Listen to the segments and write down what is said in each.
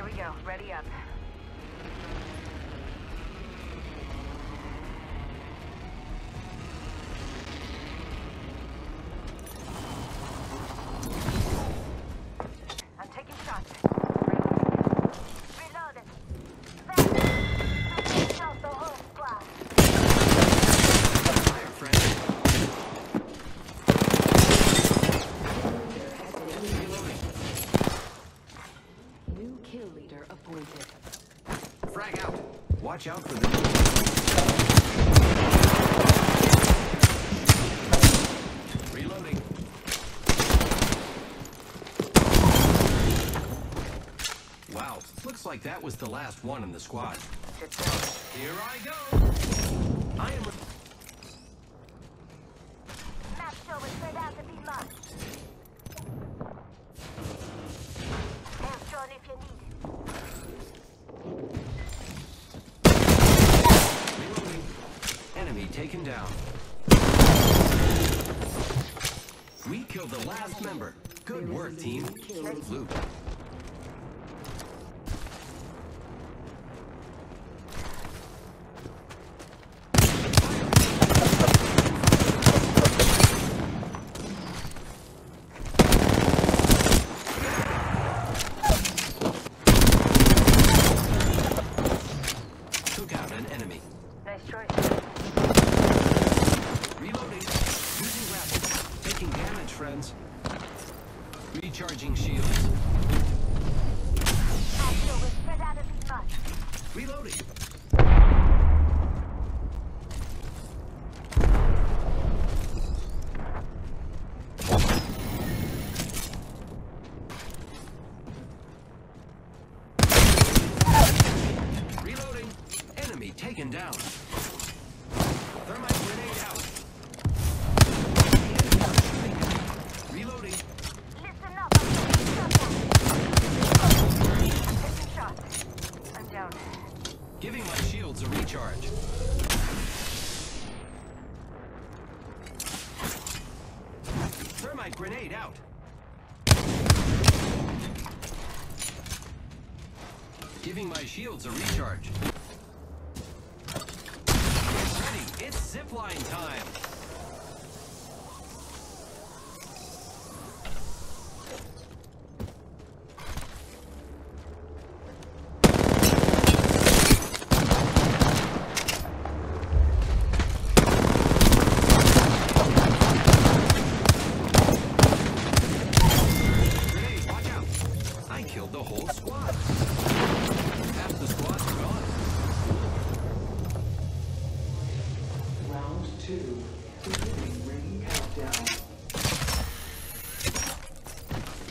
Here we go. Ready up. Like that was the last one in the squad. Here I go. I am... Map spread out to be marked. If you need it. Reloading. Enemy taken down. We killed the last member. Good work, team. Loot. Took out an enemy. Nice choice. Reloading. Using rapid. Taking damage, friends. Recharging shields. Map show is spread out to be marked. Reloading. Reloading. Enemy taken down. Thermite grenade out. Reloading. Listen up. I'm taking shots. I'm taking shots. I'm down. Giving my shields a recharge. Thermite grenade out. Giving my shields a recharge. Ready, it's zipline time.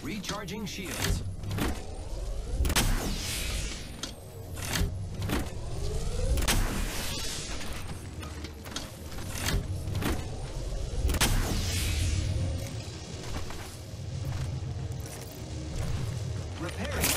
Recharging shields. Repairing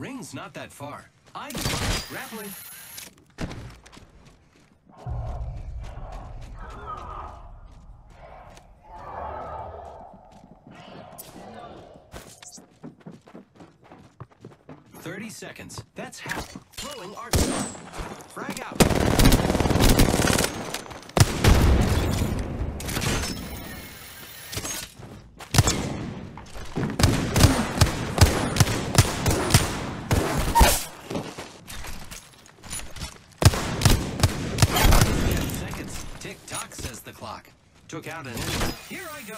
ring's not that far. I grappling. Thirty seconds. That's half. Throwing arc. Frag out. Ten seconds. Tick tock, says the clock. Took out an enemy. Here I go.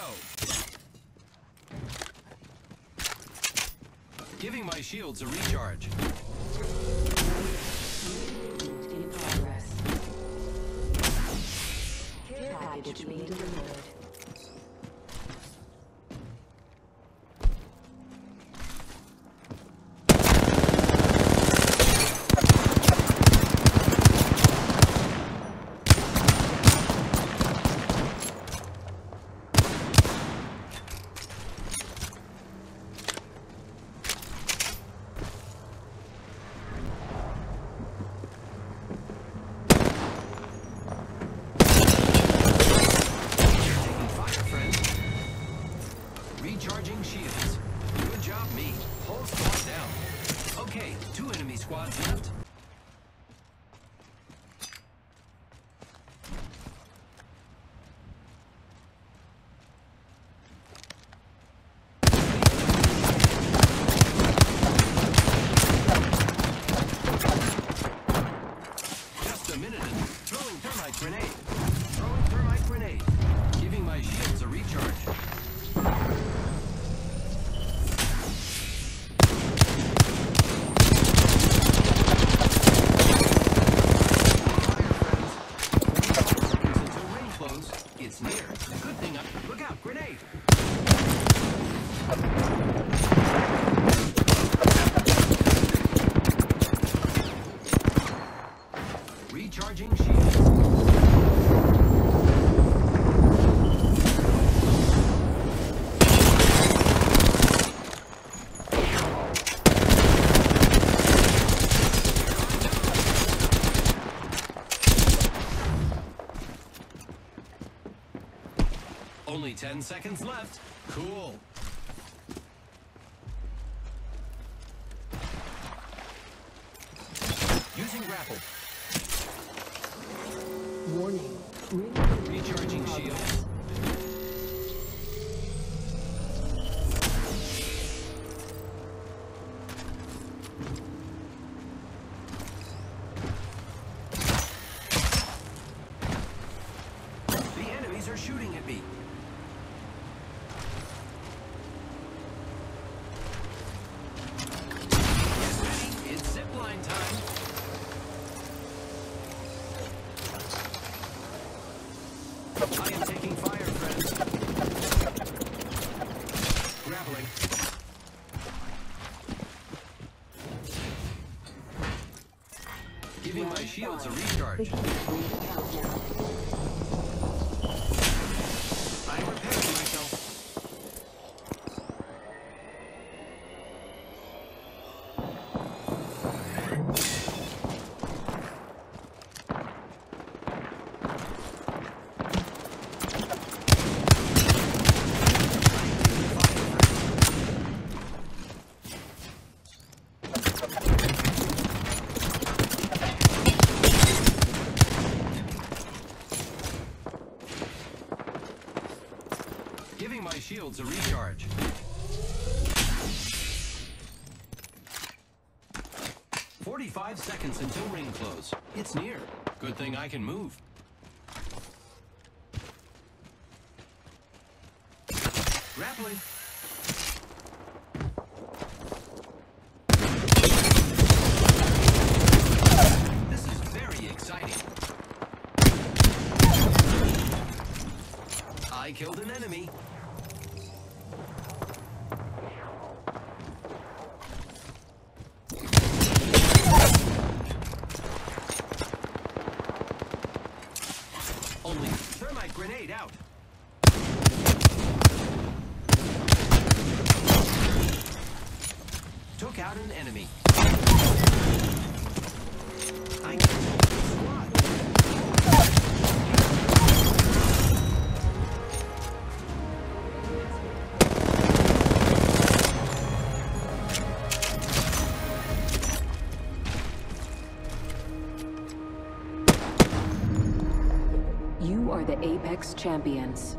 Giving my shields a recharge. In progress. Care package being delivered. 10 seconds left. Cool. Using grapple. Warning. Recharging shields. Giving my shields a recharge. 45 seconds until ring close. It's near. Good thing I can move. Grappling. This is very exciting. I killed an enemy. enemy. You are the Apex Champions.